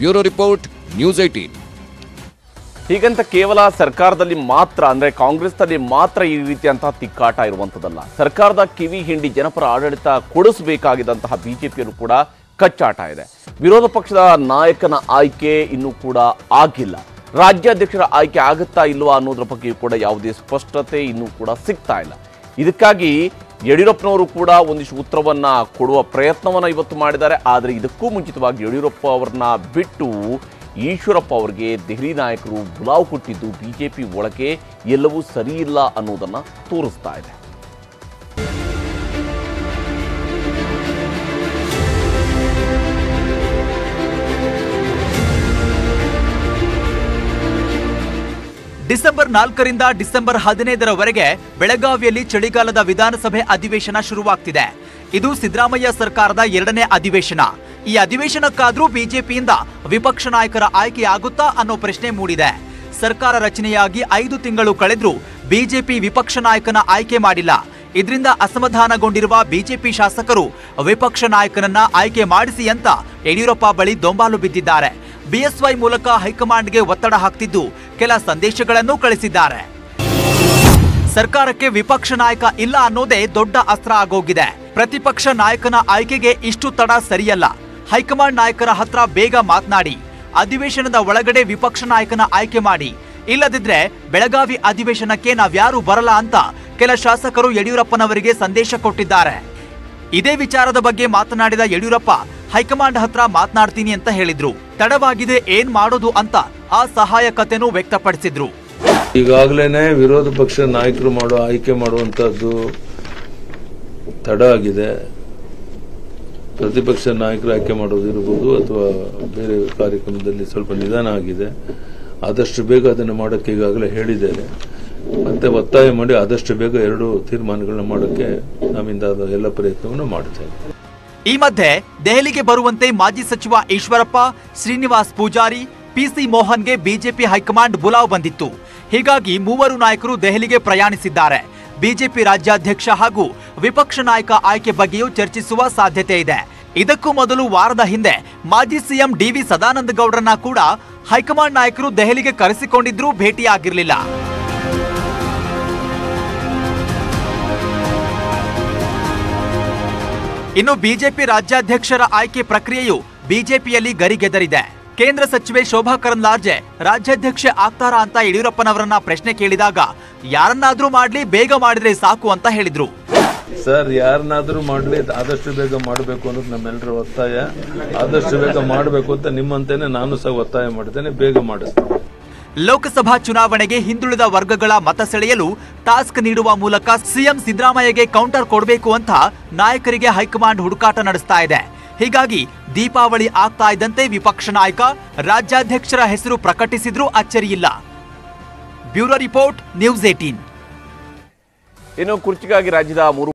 Bureau report, news eighteen ಹೀಗಂತ ಕೇವಲ ಸರ್ಕಾರದಲ್ಲಿ ಮಾತ್ರ, ಅಂದ್ರೆ ಕಾಂಗ್ರೆಸ್ನಲ್ಲಿ ಮಾತ್ರ ಈ ರೀತಿಯಂತಹ ತಿಕ್ಕಾಟ ಇರುವಂಥದ್ದಲ್ಲ ಸರ್ಕಾರದ ಕಿವಿ ಹಿಂಡಿ ಜನಪರ ಆಡಳಿತ ಕೊಡಿಸಬೇಕಾಗಿದ್ದಂತಹ ಬಿಜೆಪಿಯಲ್ಲೂ ಕೂಡ ಕಚ್ಚಾಟ ಇದೆ. ವಿರೋಧ ಪಕ್ಷದ ನಾಯಕನ ಆಯ್ಕೆ ಇನ್ನೂ ಕೂಡ ಆಗಿಲ್ಲ. ರಾಜ್ಯಾಧ್ಯಕ್ಷರ ಆಯ್ಕೆ ಆಗುತ್ತಾ ಇಲ್ವಾ ಅನ್ನೋದ್ರ ಬಗ್ಗೆ ಕೂಡ ಯಾವುದೇ ಸ್ಪಷ್ಟತೆ ಇನ್ನೂ ಕೂಡ ಸಿಗ್ತಾ ಇಲ್ಲ. ಇದಕ್ಕಾಗಿ ಯಡಿಯೂರಪ್ಪನವರು ಕೂಡ ಒಂದಿಷ್ಟು ಉತ್ತರವನ್ನು ಕೊಡುವ ಪ್ರಯತ್ನವನ್ನ ಇವತ್ತು ಮಾಡಿದ್ದಾರೆ. ಆದರೆ ಇದಕ್ಕೂ ಮುಂಚಿತವಾಗಿ ಯಡಿಯೂರಪ್ಪ ಅವರನ್ನ ಬಿಟ್ಟು ಈಶ್ವರಪ್ಪ ಅವರಿಗೆ ದೆಹಲಿ ನಾಯಕರು ಬುಲಾವ್ ಕೊಟ್ಟಿದ್ದು ಬಿಜೆಪಿ ಒಳಗೆ ಎಲ್ಲವೂ ಸರಿಯಿಲ್ಲ ಅನ್ನೋದನ್ನ ತೋರಿಸ್ತಾ ಇದೆ. ಡಿಸೆಂಬರ್ ನಾಲ್ಕರಿಂದ ಡಿಸೆಂಬರ್ ಹದಿನೈದರವರೆಗೆ ಬೆಳಗಾವಿಯಲ್ಲಿ ಚಳಿಗಾಲದ ವಿಧಾನಸಭೆ ಅಧಿವೇಶನ ಶುರುವಾಗ್ತಿದೆ. ಇದು ಸಿದ್ದರಾಮಯ್ಯ ಸರ್ಕಾರದ ಎರಡನೇ ಅಧಿವೇಶನ. ಈ ಅಧಿವೇಶನಕ್ಕಾದ್ರೂ ಬಿಜೆಪಿಯಿಂದ ವಿಪಕ್ಷ ನಾಯಕರ ಆಯ್ಕೆಯಾಗುತ್ತಾ ಅನ್ನೋ ಪ್ರಶ್ನೆ ಮೂಡಿದೆ. ಸರ್ಕಾರ ರಚನೆಯಾಗಿ ಐದು ತಿಂಗಳು ಕಳೆದ್ರೂ ಬಿಜೆಪಿ ವಿಪಕ್ಷ ನಾಯಕನ ಆಯ್ಕೆ ಮಾಡಿಲ್ಲ. ಇದರಿಂದ ಅಸಮಾಧಾನಗೊಂಡಿರುವ ಬಿಜೆಪಿ ಶಾಸಕರು ವಿಪಕ್ಷ ನಾಯಕನನ್ನ ಆಯ್ಕೆ ಮಾಡಿಸಿ ಅಂತ ಯಡಿಯೂರಪ್ಪ ಬಳಿ ದೊಂಬಾಲು ಬಿದ್ದಿದ್ದಾರೆ. ಬಿಎಸ್ವೈ ಮೂಲಕ ಹೈಕಮಾಂಡ್ಗೆ ಒತ್ತಡ ಹಾಕ್ತಿದ್ದು ಕೆಲ ಸಂದೇಶಗಳನ್ನು ಕಳಿಸಿದ್ದಾರೆ. ಸರ್ಕಾರಕ್ಕೆ ವಿಪಕ್ಷ ನಾಯಕ ಇಲ್ಲ ಅನ್ನೋದೇ ದೊಡ್ಡ ಅಸ್ತ್ರ ಆಗೋಗಿದೆ. ಪ್ರತಿಪಕ್ಷ ನಾಯಕನ ಆಯ್ಕೆಗೆ ಇಷ್ಟು ತಡ ಸರಿಯಲ್ಲ. ಹೈಕಮಾಂಡ್ ನಾಯಕರ ಹತ್ರ ಬೇಗ ಮಾತನಾಡಿ. ಅಧಿವೇಶನದ ಒಳಗಡೆ ವಿಪಕ್ಷ ನಾಯಕನ ಆಯ್ಕೆ ಮಾಡಿ. ಇಲ್ಲದಿದ್ರೆ ಬೆಳಗಾವಿ ಅಧಿವೇಶನಕ್ಕೆ ನಾವ್ಯಾರು ಬರಲ್ಲ ಅಂತ ಕೆಲ ಶಾಸಕರು ಯಡಿಯೂರಪ್ಪನವರಿಗೆ ಸಂದೇಶ ಕೊಟ್ಟಿದ್ದಾರೆ. ಇದೇ ವಿಚಾರದ ಬಗ್ಗೆ ಮಾತನಾಡಿದ ಯಡಿಯೂರಪ್ಪ, ಹೈಕಮಾಂಡ್ ಹತ್ರ ಮಾತನಾಡ್ತೀನಿ ಅಂತ ಹೇಳಿದ್ರು. ತಡವಾಗಿದೆ ಏನ್ ಮಾಡೋದು ಅಂತ ಆ ಸಹಾಯಕತೆನೂ ವ್ಯಕ್ತಪಡಿಸಿದ್ರು. ಈಗಾಗಲೇ ವಿರೋಧ ಪಕ್ಷ ನಾಯಕರು ಮಾಡೋ ಆಯ್ಕೆ ಮಾಡುವಂತಹದ್ದು ತಡ ಆಗಿದೆ. ಪ್ರತಿಪಕ್ಷ ನಾಯಕರು ಆಯ್ಕೆ ಮಾಡೋದಿರ್ಬೋದು ಅಥವಾ ಬೇರೆ ಕಾರ್ಯಕ್ರಮದಲ್ಲಿ ಸ್ವಲ್ಪ ನಿಧಾನ ಆಗಿದೆ. ಆದಷ್ಟು ಬೇಗ ಅದನ್ನು ಮಾಡೋಕ್ಕೆ ಈಗಾಗಲೇ ಹೇಳಿದ್ದೇನೆ. ಮತ್ತೆ ಒತ್ತಾಯ ಮಾಡಿ ಆದಷ್ಟು ಬೇಗ ಎರಡು ತೀರ್ಮಾನಗಳನ್ನ ಮಾಡೋಕ್ಕೆ ನಮ್ಮಿಂದ ಎಲ್ಲ ಪ್ರಯತ್ನವನ್ನು ಮಾಡುತ್ತೇವೆ ಈ ಮಧ್ಯೆ ದೆಹಲಿಗೆ ಬರುವಂತೆ ಮಾಜಿ ಸಚಿವ ಈಶ್ವರಪ್ಪ ಶ್ರೀನಿವಾಸ್ ಪೂಜಾರಿ ಪಿಸಿ ಮೋಹನ್ಗೆ ಬಿಜೆಪಿ ಹೈಕಮಾಂಡ್ ಬುಲಾವ್ ಬಂದಿತ್ತು. ಹೀಗಾಗಿ ಮೂವರು ನಾಯಕರು ದೆಹಲಿಗೆ ಪ್ರಯಾಣಿಸಿದ್ದಾರೆ. ಬಿಜೆಪಿ ರಾಜ್ಯಾಧ್ಯಕ್ಷ ಹಾಗೂ ವಿಪಕ್ಷ ನಾಯಕ ಆಯ್ಕೆ ಬಗ್ಗೆಯೂ ಚರ್ಚಿಸುವ ಸಾಧ್ಯತೆ ಇದೆ. ಇದಕ್ಕೂ ಮೊದಲು ವಾರದ ಹಿಂದೆ ಮಾಜಿ ಸಿಎಂ ಡಿವಿ ಸದಾನಂದ ಗೌಡರನ್ನ ಕೂಡ ಹೈಕಮಾಂಡ್ ನಾಯಕರು ದೆಹಲಿಗೆ ಕರೆಸಿಕೊಂಡಿದ್ರೂ ಭೇಟಿಯಾಗಿರಲಿಲ್ಲ. ಇನ್ನು ಬಿಜೆಪಿ ರಾಜ್ಯಾಧ್ಯಕ್ಷರ ಆಯ್ಕೆ ಪ್ರಕ್ರಿಯೆಯು ಬಿಜೆಪಿಯಲ್ಲಿ ಗರಿಗೆದರಿದೆ. ಕೇಂದ್ರ ಸಚಿವೆ ಶೋಭಾ ಕರಂದ್ಲಾರ್ಜೆ ರಾಜ್ಯಾಧ್ಯಕ್ಷೆ ಆಗ್ತಾರಾ ಅಂತ ಯಡಿಯೂರಪ್ಪನವರನ್ನ ಪ್ರಶ್ನೆ ಕೇಳಿದಾಗ ಯಾರನ್ನಾದ್ರೂ ಮಾಡ್ಲಿ ಬೇಗ ಮಾಡಿದ್ರೆ ಸಾಕು ಅಂತ ಹೇಳಿದ್ರು. ಸರ್ ಯಾರನ್ನಾದ್ರೂ ಮಾಡಲಿ ಆದಷ್ಟು ಬೇಗ ಮಾಡಬೇಕು ಅನ್ನೋದು ನಮ್ಮೆಲ್ಲರ ಒತ್ತಾಯ. ಆದಷ್ಟು ಬೇಗ ಮಾಡಬೇಕು ಅಂತ ನಿಮ್ಮಂತೇನೆ ನಾನು ಸಹ ಒತ್ತಾಯ ಮಾಡ್ತೇನೆ ಬೇಗ ಮಾಡಿಸ್ತೇನೆ. ಲೋಕಸಭಾ ಚುನಾವಣೆಗೆ ಹಿಂದುಳಿದ ವರ್ಗಗಳ ಮತ ಸೆಳೆಯಲು ಟಾಸ್ಕ್ ನೀಡುವ ಮೂಲಕ ಸಿಎಂ ಸಿದ್ದರಾಮಯ್ಯಗೆ ಕೌಂಟರ್ ಕೊಡಬೇಕು ಅಂತ ನಾಯಕರಿಗೆ ಹೈಕಮಾಂಡ್ ಹುಡುಕಾಟ ನಡೆಸ್ತಾ ಇದೆ. ಹೀಗಾಗಿ ದೀಪಾವಳಿ ಆಗ್ತಾ ಇದ್ದಂತೆ ವಿಪಕ್ಷ ನಾಯಕ ರಾಜ್ಯಾಧ್ಯಕ್ಷರ ಹೆಸರು ಪ್ರಕಟಿಸಿದ್ರೂ ಅಚ್ಚರಿಯಿಲ್ಲ. Bureau report, news eighteen. ಇನ್ನು ಕುರ್ಚಿಗಾಗಿ ರಾಜ್ಯದ ಮೂರು